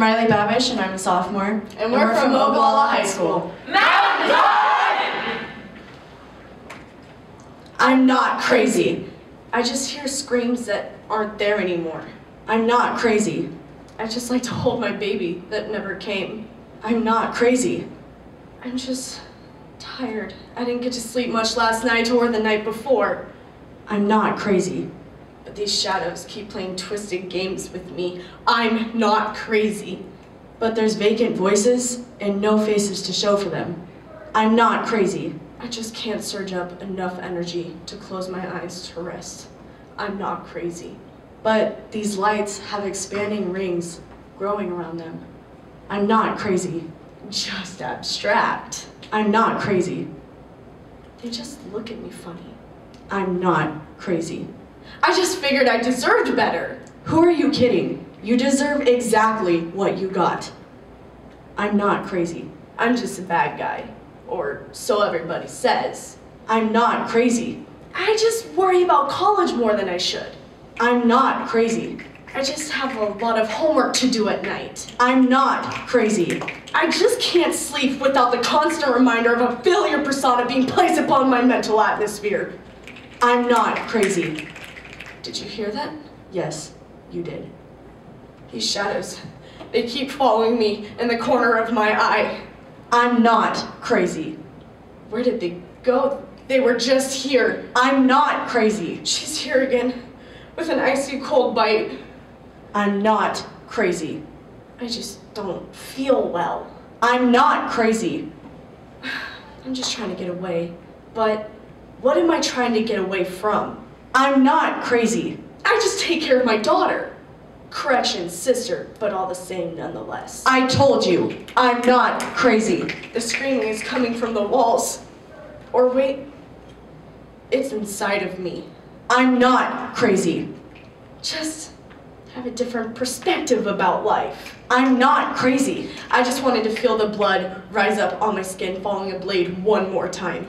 I'm Riley Babish, and I'm a sophomore. And we're from Ogallala High School. Mountain! I'm not crazy. I just hear screams that aren't there anymore. I'm not crazy. I just like to hold my baby that never came. I'm not crazy. I'm just tired. I didn't get to sleep much last night or the night before. I'm not crazy. But these shadows keep playing twisted games with me. I'm not crazy. But there's vacant voices and no faces to show for them. I'm not crazy. I just can't surge up enough energy to close my eyes to rest. I'm not crazy. But these lights have expanding rings growing around them. I'm not crazy. Just abstract. I'm not crazy. They just look at me funny. I'm not crazy. I just figured I deserved better. Who are you kidding? You deserve exactly what you got. I'm not crazy. I'm just a bad guy. Or so everybody says. I'm not crazy. I just worry about college more than I should. I'm not crazy. I just have a lot of homework to do at night. I'm not crazy. I just can't sleep without the constant reminder of a failure persona being placed upon my mental atmosphere. I'm not crazy. Did you hear that? Yes, you did. These shadows, they keep following me in the corner of my eye. I'm not crazy. Where did they go? They were just here. I'm not crazy. She's here again with an icy cold bite. I'm not crazy. I just don't feel well. I'm not crazy. I'm just trying to get away. But what am I trying to get away from? I'm not crazy. I just take care of my daughter. Correction, sister, but all the same nonetheless. I told you, I'm not crazy. The screaming is coming from the walls. Or wait, it's inside of me. I'm not crazy. Just have a different perspective about life. I'm not crazy. I just wanted to feel the blood rise up on my skin following a blade one more time.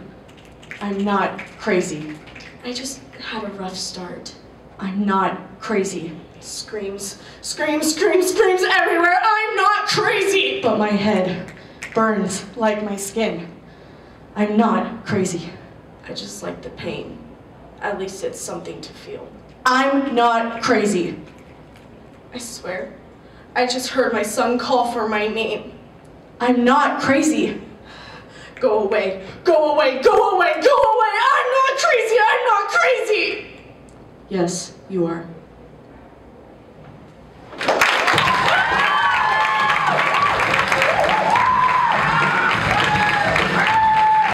I'm not crazy. I just had a rough start. I'm not crazy. Screams, screams, screams, screams everywhere. I'm not crazy! But my head burns like my skin. I'm not crazy. I just like the pain. At least it's something to feel. I'm not crazy. I swear, I just heard my son call for my name. I'm not crazy. Go away, go away, go away, go away! I'm not crazy, I'm not crazy! Yes, you are.